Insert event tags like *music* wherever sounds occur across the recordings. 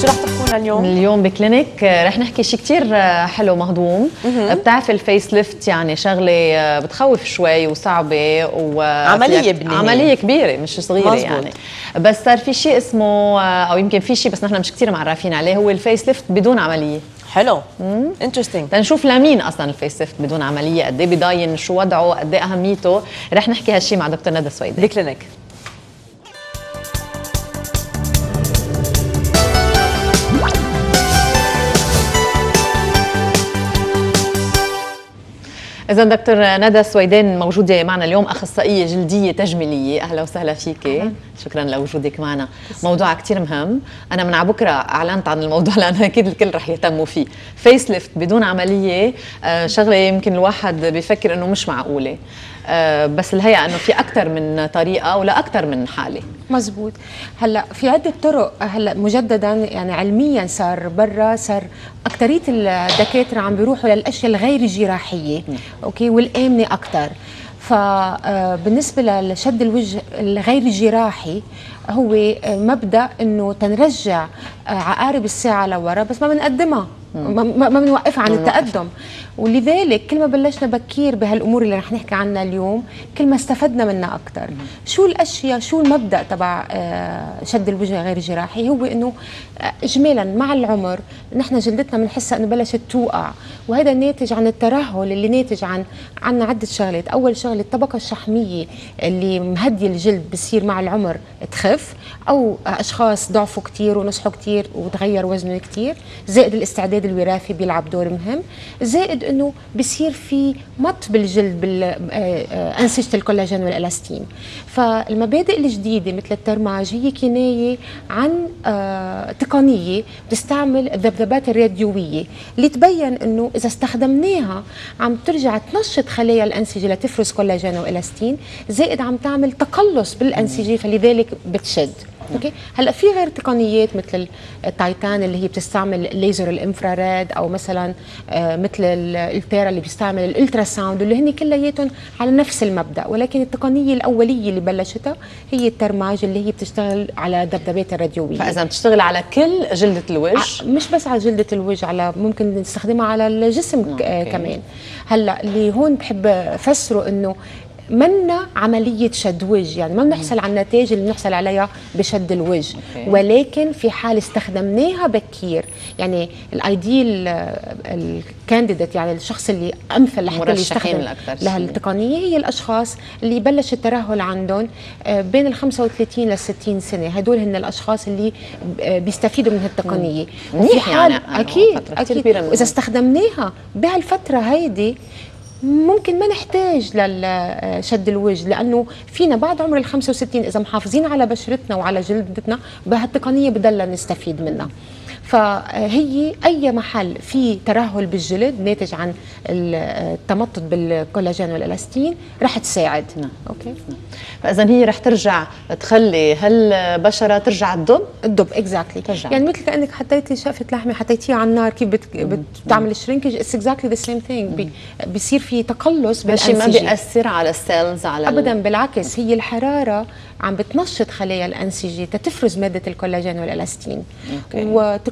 شو رح تحكوا لنا اليوم؟ اليوم بكلينيك آه، رح نحكي شيء كتير آه، حلو مهضوم بتعرف ال face lift يعني شغلة آه، بتخوف شوي وصعبة و بالنهاية. عملية كبيرة مش صغيرة مزبوط. يعني بس صار في شيء اسمه أو يمكن في شيء بس نحن مش كتير معرفين عليه هو ال face lift بدون عملية حلو. interesting تنشوف لمين أصلا ال face lift بدون عملية. قد إيه بضاين شو وضعه قد إيه أهميته. رح نحكي هالشيء مع دكتور ندى سويدان. بكلينيك إذا دكتور ندى سويدان موجودة معنا اليوم أخصائية جلدية تجميلية. أهلا وسهلا فيك شكرا لوجودك معنا. موضوع كتير مهم. أنا من بكير أعلنت عن الموضوع *laughs* لأنه أكيد الكل رح يهتموا فيه. face lift بدون عملية آه، شغلة يمكن الواحد بيفكر إنه مش معقولة. بس الهيئة إنه في أكثر من طريقة ولا أكثر من حالة. مزبوط. هلأ في عدة طرق هلأ مجددا يعني علميا صار برا صار اكثريه الدكاترة عم بيروحوا للأشياء الغير جراحية أوكي والآمنة أكثر فبالنسبه لشد الوجه الغير جراحي هو آه، مبدأ إنه تنرجع آه، عقارب الساعة لورا بس ما بنقدمها. ما ما بنوقفها عن التقدم. ولذلك كل ما بلشنا بكير بهالأمور اللي رح نحكي عنها اليوم كل ما استفدنا منها أكثر شو الأشياء شو المبدأ تبع آه، شد الوجه غير جراحي؟ هو إنه آه، اجمالا مع العمر نحن جلدتنا بنحسها إنه بلشت توقع. وهذا ناتج عن الترهل اللي ناتج عن عنا عدة شغلات. أول شغلة الطبقة الشحمية اللي مهديه الجلد بصير مع العمر تخف أو أشخاص ضعفوا كثير ونصحوا كثير وتغير وزنه كثير زائد الاستعداد الوراثي بيلعب دور مهم. زائد إنه بصير في مط بالجلد بانسجه الكولاجين والإلاستين. فالمبادئ الجديدة مثل ال Thermage هي كناية عن آه، تقنية بتستعمل الذبذبات الراديوية اللي تبين إنه إذا استخدمناها عم ترجع تنشط خلايا الأنسجة لتفرز كولاجين وإلاستين زائد عم تعمل تقلص بالأنسجة فلذلك بتشد. okay. هلأ في غير تقنيات مثل ال Titan اللي هي بتستعمل الليزر ال infrared أو مثلا آه، مثل ال- Ulthera اللي بيستعمل ال ultrasound اللي هن كلياتهم على نفس المبدأ. ولكن التقنية الأولية اللي بلشتها هي ال Thermage اللي هي بتشتغل على ذبذبات الراديوية. فإذا بتشتغل على كل جلدة الوجه. ع- مش بس على جلدة الوجه على ممكن نستخدمها على الجسم آه okay. كمان. هلأ اللي هون بحب أفسره إنه منا عملية شد وجه يعني ما بنحصل على النتائج اللي بنحصل عليها بشد الوجه. okay. ولكن في حال استخدمناها بكير. يعني ال ideal الكانديديت يعني الشخص اللي أمثل لحتى اللي يستخدم. لهالتقنية هي الأشخاص اللي بلش الترهل عندهم آه، بين ال 35 لل 60 سنة. هدول هن الأشخاص اللي آه، بيستفيدوا من هالتقنية. منيح وفي حال يعني، أكيد أكيد. واذا استخدمناها بهالفترة هيدي ممكن ما نحتاج لشد الوجه لأنه فينا بعد عمر ال 65 إذا محافظين على بشرتنا وعلى جلدتنا بهالتقنية بضلنا نستفيد منها. فهي أي محل فيه ترهل بالجلد ناتج عن التمطط بالكولاجين والإلاستين رح تساعد. نعم. okay؟ فإذا هي رح ترجع تخلي هالبشرة ترجع تضب تضب exactly ترجع. يعني مثل كأنك حطيتي شقفه لحمة حطيتيها على النار كيف بت... بت... بتعمل ال shrinkage it's exactly the same thing بصير في تقلص هالشيء ما بيأثر على ال cells على ال- ابدا بالعكس. هي الحرارة عم بتنشط خلايا الأنسجة تتفرز مادة الكولاجين والإلاستين. okay.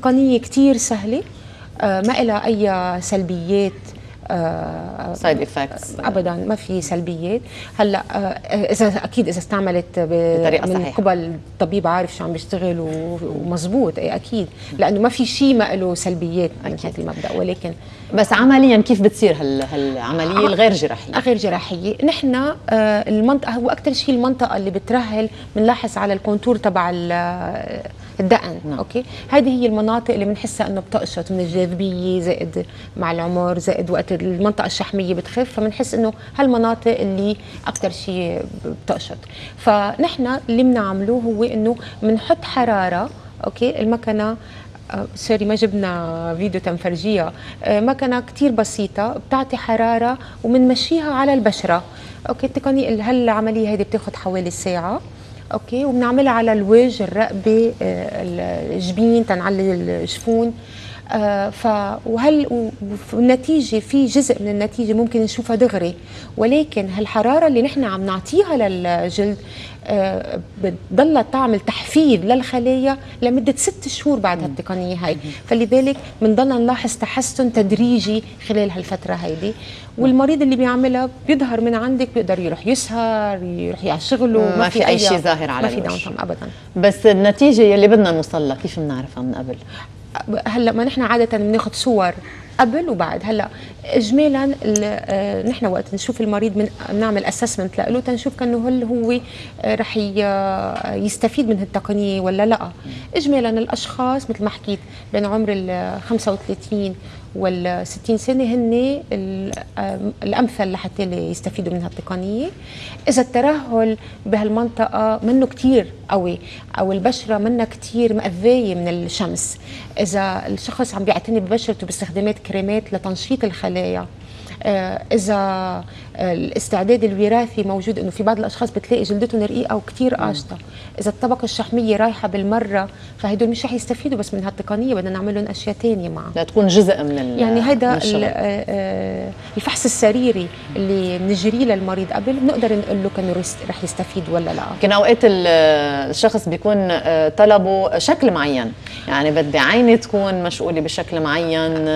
وتقنيه كتير سهلة. آه ما لها أي سلبيات آه side effects ابدا ما في سلبيات. هلأ آه، إذا أكيد إذا استعملت ب- بطريقة من صحيحة. قبل طبيب عارف شو عم بيشتغل ومزبوط. اي أكيد. لأنه ما في شيء ما له سلبيات من. هذا المبدأ. ولكن بس عمليا كيف بتصير هال هالعملية الغير جراحية؟ غير جراحية. نحن آه، المنطقة هو أكثر شيء المنطقة اللي بترهل بنلاحظ على ال contour تبع آه، الدقن نعم. okay؟ هذه هي المناطق اللي بنحسها إنه بتقشط من الجاذبية زائد مع العمر زائد وقت المنطقة الشحمية بتخف فبنحس إنه هالمناطق اللي أكثر شيء بتقشط فنحن اللي بنعمله هو إنه بنحط حرارة okay؟ المكنة آه، sorry ما جبنا فيديو تنفرجيها آه، مكنة كتير بسيطة بتعطي حرارة وبنمشيها على البشرة. okay؟ التقنيه هالعملية هيدي بتاخذ حوالي ساعة. okay وبنعملها على الوجه الرقبة آه، الجبين تنعلي الجفون ف وهل والنتيجة في جزء من النتيجة ممكن نشوفها دغري. ولكن هالحرارة اللي نحن عم نعطيها للجلد آه بتضلها تعمل تحفيز للخلايا لمدة ست شهور بعد هالتقنية هاي. فلذلك بنضلنا نلاحظ تحسن تدريجي خلال هالفترة هيدي. والمريض اللي بيعملها بيظهر من عندك بيقدر يروح يسهر يروح على شغله ما في أي شيء ظاهر على ما في. down ابدا. بس النتيجة يلي بدنا نوصل لها كيف بنعرفها من قبل؟ هلا ما نحن عادة بناخذ صور قبل وبعد. هلا اجمالا ال- آه، نحن وقت نشوف المريض من بنعمل assessment له تنشوف كأنه هل هو آه، رح آه، يستفيد من هالتقنية ولا لا. اجمالا الأشخاص مثل ما حكيت بين عمر ال 35 وال 60 سنة هن ال- الأمثل لحتى يستفيدوا من هالتقنيه إذا الترهل بهالمنطقة منه كتير قوي أو البشرة منها كتير مأذية من الشمس. إذا الشخص عم بيعتني ببشرته باستخدامات كريمات لتنشيط الخلايا إذا آه، الاستعداد الوراثي موجود إنه في بعض الأشخاص بتلاقي جلدتهم رقيقة وكتير قاشطة. إذا الطبقة الشحمية رايحة بالمرة فهدول مش رح يستفيدوا بس من هالتقنية بدنا نعمل لهم أشياء تانية معها. لتكون جزء من يعني. ال- آه، آه، الفحص السريري اللي بنجريه للمريض قبل بنقدر نقول له كانه رح يستفيد ولا لا. يمكن أوقات ال- الشخص بيكون آه، طلبه شكل معين. يعني بدي عيني تكون مشغولة بشكل معين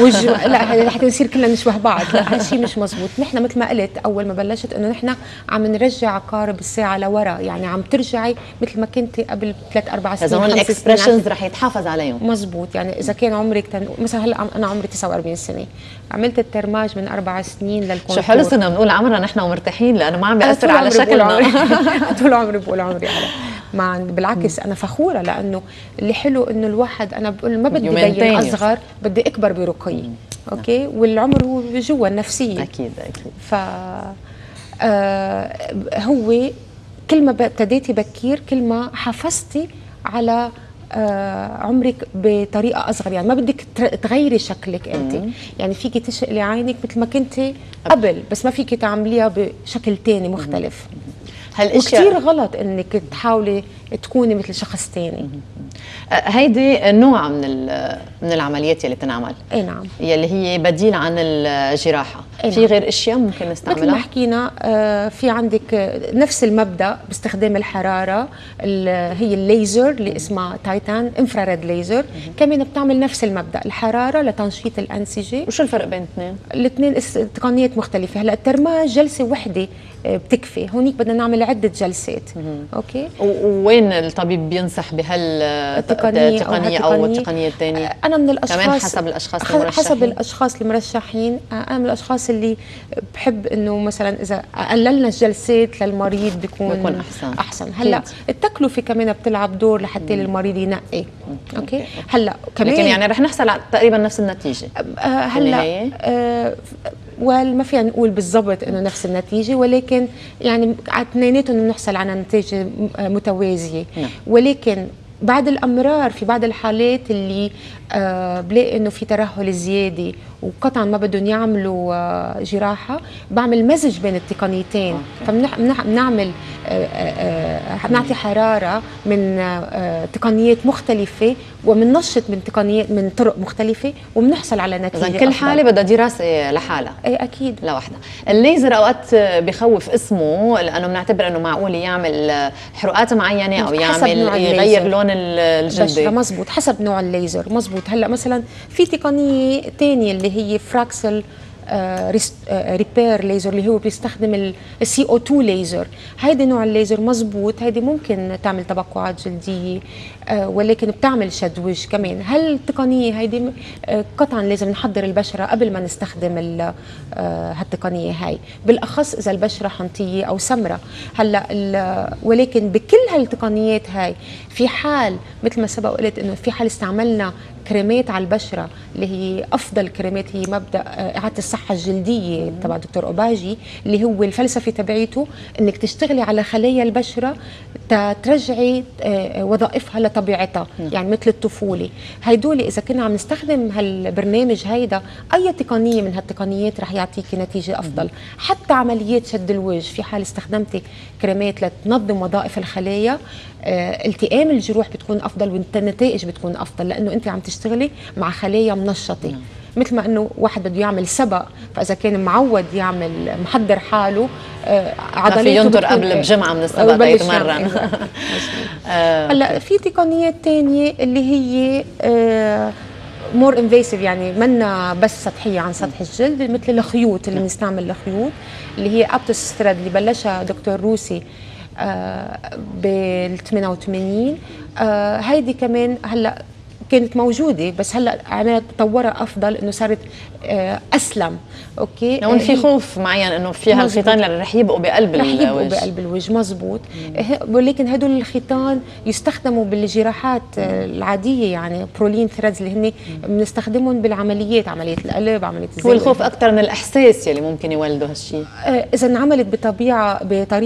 وجه لا حتى نصير كلنا نشبه بعض. لا هالشيء مش مزبوط. نحن مثل ما قلت أول ما بلشت إنه نحن عم نرجع عقارب الساعة لورا. يعني عم ترجعي مثل ما كنت قبل ثلاث أربع سنين اذا هون خمس سنين. ال expressions رح يتحافظ عليهم. مزبوط. يعني إذا كان عمرك تن... مثلا هلا أنا عمري 49 سنة. عملت ال Thermage من أربع سنين لل contour. شو حلو صرنا بنقول عمرنا نحن ومرتاحين لأنه ما عم بياثر على شكلنا. *laughs* طول عمري بقول عمري مع بالعكس أنا فخورة لأنه اللي حلو إنه الواحد أنا بقول ما بدي maintain أصغر بدي أكبر برقي أوكي؟ والعمر هو جوا النفسية. أكيد أكيد. ف آه هو كل ما ابتديتي بكير كل ما حافظتي على آه عمرك بطريقة أصغر. يعني ما بدك تغيري شكلك أنت. يعني فيكي تشقلي عينك مثل ما كنتي قبل بس ما فيكي تعمليها بشكل تاني مختلف. هالأشياء. وكثير غلط إنك تحاولي تكوني مثل شخص تاني. آه، هيدي نوع من من العمليات يلي بتنعمل إي نعم. يلي هي بديل عن الجراحة. في نعم. غير أشياء ممكن مثل ما نستعملها حكينا آه، في عندك آه، نفس المبدأ باستخدام الحرارة ال- هي الليزر اللي اسمها Titan infrared laser. كمان بتعمل نفس المبدأ الحرارة لتنشيط الأنسجة. وشو الفرق بين الاثنين الاثنين تقنيات مختلفة. هلأ ال Thermage جلسة وحدة بتكفي. هونيك بدنا نعمل عدة جلسات. okay؟ و- ووين الطبيب بينصح بهال التقنية أو التقنية أو. التقنية الثانية أنا من الأشخاص كمان حسب الأشخاص ح- المرشحين. حسب الأشخاص المرشحين أنا من الأشخاص اللي بحب إنه مثلا إذا قللنا الجلسات للمريض بيكون بيكون أحسن. أحسن هلأ. التكلفة كمان بتلعب دور لحتى المريض ينقي okay هلأ كمان لكن يعني رح نحصل على تقريبا نفس النتيجة هلأ؟ آه وال ما فينا نقول بالضبط إنه نفس النتيجة ولكن يعني اثنيناتهم بنحصل على نتيجة متوازية نعم. ولكن بعد الأمرار في بعض الحالات اللي آه بلاقي إنه في ترهل زيادة وقطعا ما بدهم يعملوا آه جراحة بعمل مزج بين التقنيتين. فبنعمل آه آه بنعطي حرارة من تقنيات مختلفة وبننشط من تقنيات من طرق مختلفة وبنحصل على نتيجة كل أفضل. حالة بدها دراسة لحالها. إيه أكيد. لوحدها الليزر أوقات بخوف اسمه لأنه بنعتبر إنه معقول يعمل حروقات معينة أو يعمل يغير. لون ال- بشرة الجلد مزبوط حسب نوع الليزر. مزبوط. هلا مثلا في تقنيه تانية اللي هي Fraxel repair laser اللي هو بيستخدم ال CO2 laser هيدي نوع الليزر مزبوط. هيدي ممكن تعمل تبقعات جلدية آه، ولكن بتعمل شد وجه كمان. هل التقنيه هيدي آه، قطعا لازم نحضر البشرة قبل ما نستخدم آه، هالتقنيه هاي؟ بالأخص إذا البشرة حنطية أو سمراء. هلا ولكن بكل هالتقنيات هاي. في حال مثل ما سبق قلت إنه في حال استعملنا كريمات على البشرة اللي هي أفضل كريمات هي مبدأ إعادة الصحة الجلدية تبع دكتور أوباجي اللي هو الفلسفة تبعيته إنك تشتغلي على خلايا البشرة ترجعي آه، وظائفها لطبيعتها يعني مثل الطفولة. هيدول إذا كنا عم نستخدم هالبرنامج هيدا أي تقنية من هالتقنيات رح يعطيكي نتيجة أفضل. حتى عمليات شد الوجه. في حال استخدمتي كريمات لتنظم وظائف الخلايا آه، التئام الجروح بتكون أفضل والنتائج بتكون أفضل لأنه أنت عم تشتغلي مع خلايا منشطة. مثل ما إنه واحد بده يعمل سبق فإذا كان معود يعمل محضر حاله آه، في عضلاته ينطر قبل إيه؟ بجمعة من السبق تيتمرن. يعمل. إيه. *laughs* آه، هلأ في تقنيات تانية اللي هي more invasive يعني منا بس سطحية عن سطح الجلد مثل الخيوط اللي بنستعمل الخيوط اللي هي Aptos thread اللي بلشها دكتور روسي بال 88 آه، هيدي كمان هلأ كانت موجودة بس هلأ عملت تطورها أفضل إنه صارت آه، أسلم. أوكي؟ هون في هي- خوف معين إنه فيها. الخيطان اللي رح يبقوا بقلب رح يبقوا الوجه. بقلب الوجه مزبوط. ه- ولكن هدول الخيطان يستخدموا بالجراحات آه، العادية يعني برولين ثريدز اللي هن بنستخدمهم بالعمليات عملية القلب عملية هو الخوف أكثر من الإحساس يلي ممكن يولدوا هالشيء إذا انعملت بطبيعة بطريقة